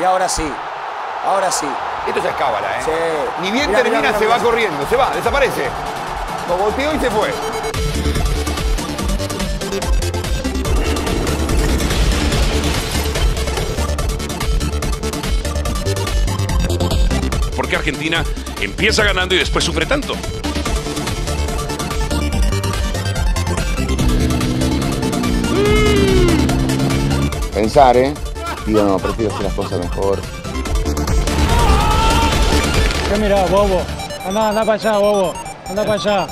Y ahora sí. Ahora sí. Esto ya es cábala, ¿eh? Sí. Ni bien Mirá, termina, mirá, mirá, se va corriendo, se va, desaparece. Cogoteó y se fue. ¿Por qué Argentina empieza ganando y después sufre tanto? Pensar, ¿eh? Digo, no, prefiero hacer las cosas mejor. ¿Qué mirá, bobo? Anda, anda para allá, bobo. Anda para allá.